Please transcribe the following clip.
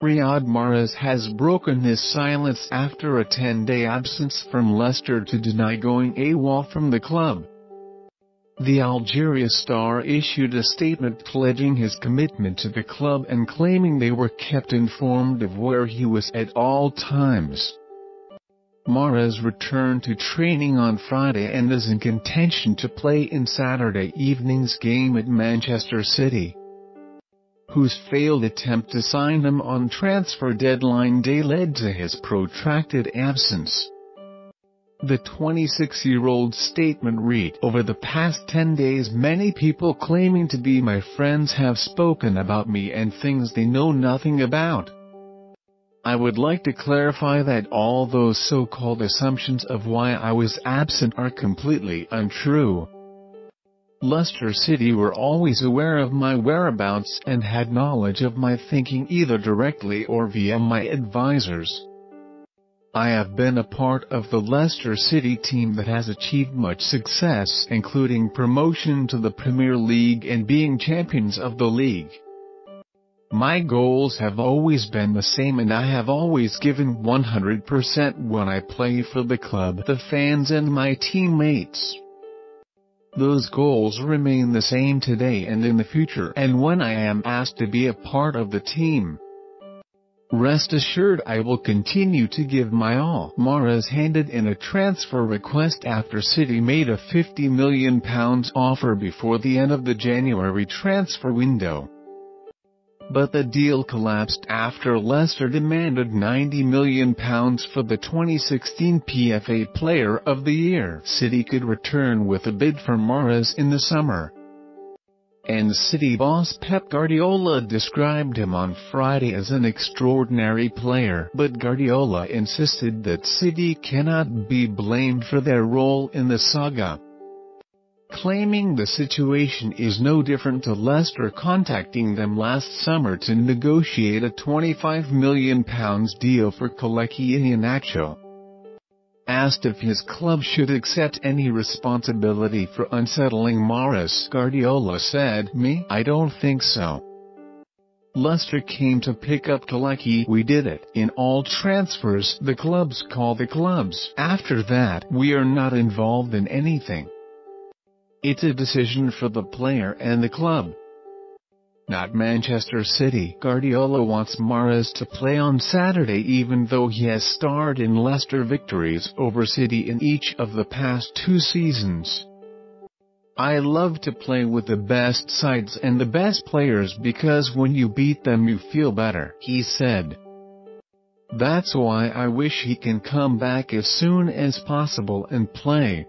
Riyad Mahrez has broken his silence after a 10-day absence from Leicester to deny going AWOL from the club. The Algeria star issued a statement pledging his commitment to the club and claiming they were kept informed of where he was at all times. Mahrez returned to training on Friday and is in contention to play in Saturday evening's game at Manchester City whose failed attempt to sign him on transfer deadline day led to his protracted absence. The 26-year-old statement read, Over the past 10 days many people claiming to be my friends have spoken about me and things they know nothing about. I would like to clarify that all those so-called assumptions of why I was absent are completely untrue. Leicester City were always aware of my whereabouts and had knowledge of my thinking either directly or via my advisors. I have been a part of the Leicester City team that has achieved much success including promotion to the Premier League and being champions of the league. My goals have always been the same and I have always given 100% when I play for the club, the fans and my teammates. Those goals remain the same today and in the future and when I am asked to be a part of the team. Rest assured I will continue to give my all. Mahrez handed in a transfer request after City made a £50 million offer before the end of the January transfer window but the deal collapsed after Leicester demanded £90 million for the 2016 PFA Player of the Year. City could return with a bid for Mahrez in the summer. And City boss Pep Guardiola described him on Friday as an extraordinary player. But Guardiola insisted that City cannot be blamed for their role in the saga claiming the situation is no different to Leicester contacting them last summer to negotiate a £25 million deal for Kelechi Iheanacho. Asked if his club should accept any responsibility for unsettling Mahrez, Guardiola said, Me, I don't think so. Leicester came to pick up Kelechi, we did it. In all transfers, the clubs call the clubs. After that, we are not involved in anything. It's a decision for the player and the club. Not Manchester City. Guardiola wants Mahrez to play on Saturday even though he has starred in Leicester victories over City in each of the past two seasons. I love to play with the best sides and the best players because when you beat them you feel better, he said. That's why I wish he can come back as soon as possible and play.